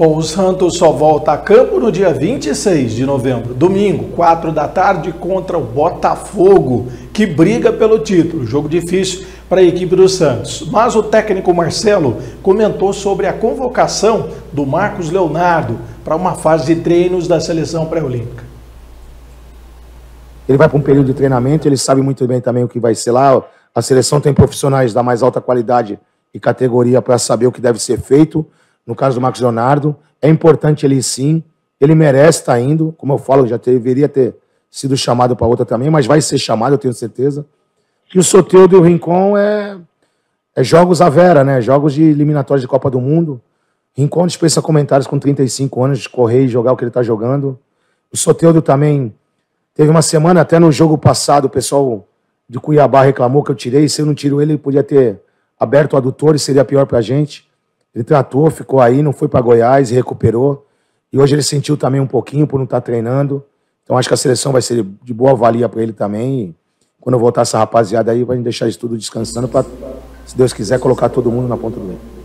Bom, o Santos só volta a campo no dia 26 de novembro, domingo, 4 da tarde, contra o Botafogo, que briga pelo título. Jogo difícil para a equipe do Santos. Mas o técnico Marcelo comentou sobre a convocação do Marcos Leonardo para uma fase de treinos da seleção pré-olímpica. Ele vai para um período de treinamento, ele sabe muito bem também o que vai ser lá. A seleção tem profissionais da mais alta qualidade e categoria para saber o que deve ser feito no caso do Marcos Leonardo. É importante ele sim, ele merece estar indo, como eu falo, já deveria ter sido chamado para outra também, mas vai ser chamado, eu tenho certeza. E o Soteudo e o Rincon é, é jogos à vera, né? Jogos de eliminatórios de Copa do Mundo. Rincon dispensa comentários com 35 anos de correr e jogar o que ele está jogando. O Soteudo também teve uma semana, até no jogo passado, o pessoal de Cuiabá reclamou que eu tirei. Se eu não tiro ele, ele podia ter aberto o adutor e seria pior para a gente. Ele tratou, ficou aí, não foi para Goiás, recuperou. E hoje ele sentiu também um pouquinho por não estar tá treinando. Então acho que a seleção vai ser de boa valia para ele também. E quando eu voltar essa rapaziada aí, vai deixar isso tudo descansando para, se Deus quiser, colocar todo mundo na ponta do meio.